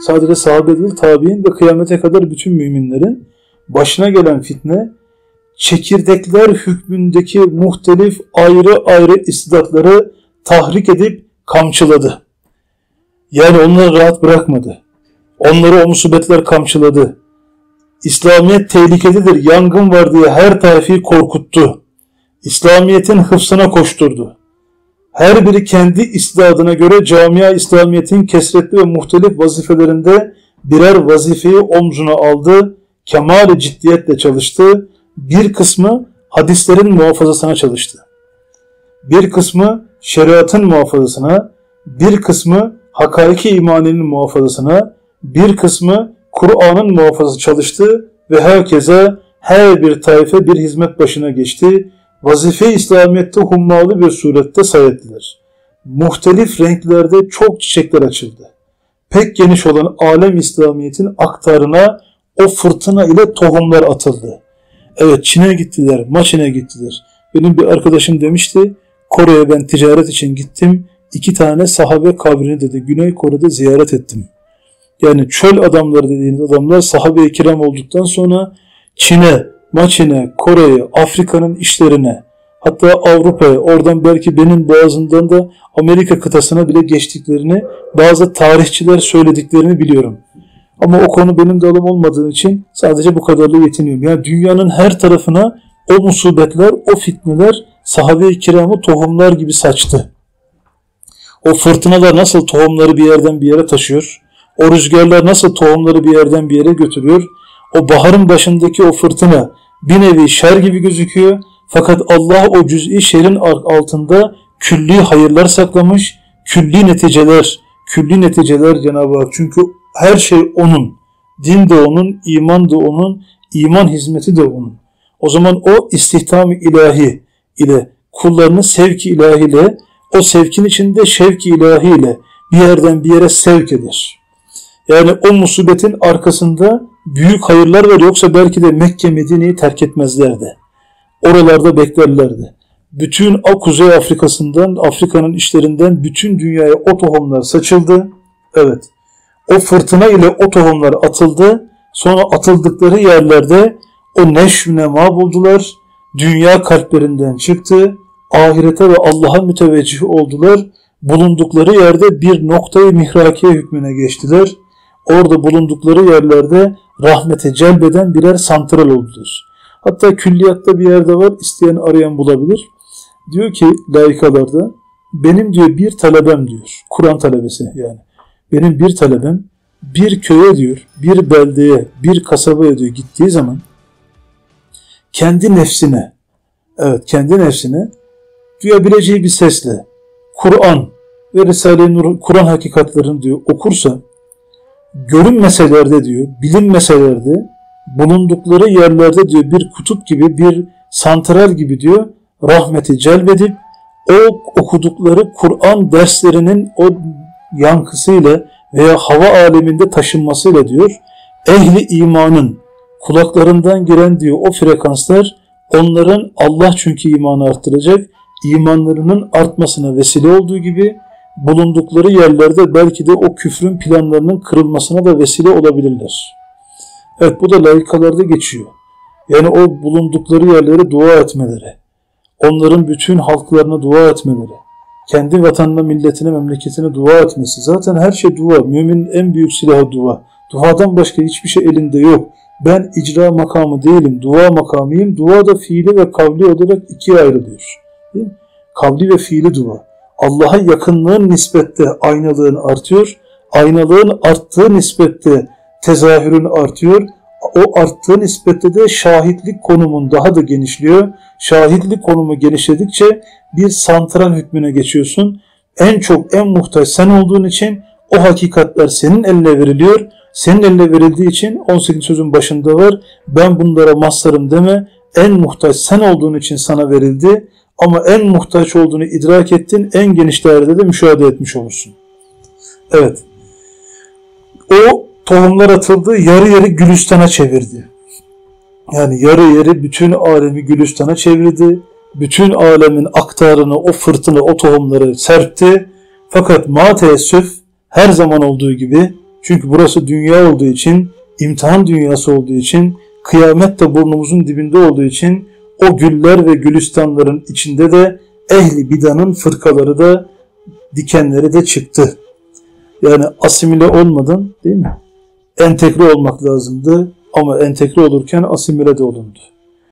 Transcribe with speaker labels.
Speaker 1: sadece sahabe değil tabi'in ve kıyamete kadar bütün müminlerin başına gelen fitne çekirdekler hükmündeki muhtelif ayrı ayrı istidatları tahrik edip kamçıladı. Yani onları rahat bırakmadı. Onları o musibetler kamçıladı. İslamiyet tehlikededir, yangın var diye her tarifi korkuttu. İslamiyet'in hıfsına koşturdu. Her biri kendi istidadına göre camia İslamiyet'in kesretli ve muhtelif vazifelerinde birer vazifeyi omzuna aldı, kemal ciddiyetle çalıştı. Bir kısmı hadislerin muhafazasına çalıştı. Bir kısmı şeriatın muhafazasına, bir kısmı hakaiki imaninin muhafazasına, bir kısmı Kur'an'ın muhafazası çalıştı ve herkese her bir taife bir hizmet başına geçti. Vazife İslamiyet'te hummalı bir surette sayettiler. Muhtelif renklerde çok çiçekler açıldı. Pek geniş olan alem İslamiyet'in aktarına o fırtına ile tohumlar atıldı. Evet Çin'e gittiler, Maçin'e gittiler. Benim bir arkadaşım demişti, Kore'ye ben ticaret için gittim. iki tane sahabe kabrini dedi Güney Kore'de ziyaret ettim. Yani çöl adamları dediğiniz adamlar sahabe-i kiram olduktan sonra Çin'e, Maçin'e, Kore'ye, Afrika'nın işlerine hatta Avrupa'ya oradan belki benim boğazından da Amerika kıtasına bile geçtiklerini bazı tarihçiler söylediklerini biliyorum. Ama o konu benim dalım olmadığı için sadece bu kadarla yetiniyorum. Yani dünyanın her tarafına o musibetler, o fitneler sahabe-i kiramı tohumlar gibi saçtı. O fırtınalar nasıl tohumları bir yerden bir yere taşıyor? O rüzgarlar nasıl tohumları bir yerden bir yere götürüyor? O baharın başındaki o fırtına bir nevi şer gibi gözüküyor. Fakat Allah o cüz'i şerin altında külli hayırlar saklamış. Külli neticeler, külli neticeler Cenab-ı Hak. Çünkü her şey O'nun. Din de O'nun, iman da O'nun, iman hizmeti de O'nun. O zaman o istihdam ilahi ile kullarını sevki ilahiyle, o sevkin içinde şevki ilahiyle bir yerden bir yere sevk eder. Yani o musibetin arkasında büyük hayırlar var yoksa belki de Mekke Medine'yi terk etmezlerdi. Oralarda beklerlerdi. Bütün Kuzey Afrika'sından, Afrika'nın işlerinden bütün dünyaya o tohumlar saçıldı. Evet. O fırtına ile o tohumlar atıldı. Sonra atıldıkları yerlerde o neşv nema buldular. Dünya kalplerinden çıktı. Ahirete ve Allah'a müteveccih oldular. Bulundukları yerde bir noktayı mihrakiye hükmüne geçtiler. Orada bulundukları yerlerde rahmete celbeden birer santral oldular. Hatta külliyatta bir yerde var, isteyen arayan bulabilir. Diyor ki layıkalarda, benim diyor bir talebem diyor, Kur'an talebesi yani. Benim bir talebem bir köye diyor, bir beldeye, bir kasabaya diyor gittiği zaman kendi nefsine, evet kendi nefsine duyabileceği bir sesle Kur'an ve Risale-i Nur, Kur'an hakikatlerini diyor okursa görünmeselerde diyor, bilinmeselerde bulundukları yerlerde diyor bir kutup gibi, bir santral gibi diyor rahmeti celbedip o okudukları Kur'an derslerinin o yankısıyla veya hava aleminde taşınmasıyla diyor ehli imanın kulaklarından giren diyor o frekanslar onların Allah çünkü imanı arttıracak imanlarının artmasına vesile olduğu gibi bulundukları yerlerde belki de o küfrün planlarının kırılmasına da vesile olabilirler. Evet bu da layıkalarda geçiyor. Yani o bulundukları yerlere dua etmeleri, onların bütün halklarına dua etmeleri, kendi vatanına, milletine, memleketine dua etmesi. Zaten her şey dua. Müminin en büyük silahı dua. Duadan başka hiçbir şey elinde yok. Ben icra makamı değilim, dua makamıyım. Dua da fiili ve kavli olarak ikiye ayrılıyor. Değil mi? Kavli ve fiili dua. Allah'a yakınlığın nispette aynalığın artıyor. Aynalığın arttığı nispette tezahürün artıyor. O arttığı nispette de şahitlik konumun daha da genişliyor. Şahitlik konumu genişledikçe bir santral hükmüne geçiyorsun. En çok en muhtaç sen olduğun için o hakikatler senin eline veriliyor. Senin eline verildiği için 18 sözün başında var. Ben bunlara mazharım deme. En muhtaç sen olduğun için sana verildi. Ama en muhtaç olduğunu idrak ettin. En geniş dairede de müşahede etmiş olursun. Evet. O tohumlar atıldı. Yarı yarı Gülistan'a çevirdi. Yani yarı yarı bütün alemi Gülistan'a çevirdi. Bütün alemin aktarını, o fırtına, o tohumları serpti. Fakat ma teessüf her zaman olduğu gibi Çünkü burası dünya olduğu için, imtihan dünyası olduğu için, kıyamet de burnumuzun dibinde olduğu için o güller ve gülistanların içinde de ehli bidanın fırkaları da dikenleri de çıktı. Yani asimile olmadan değil mi? Entegre olmak lazımdı ama entegre olurken asimile de olundu.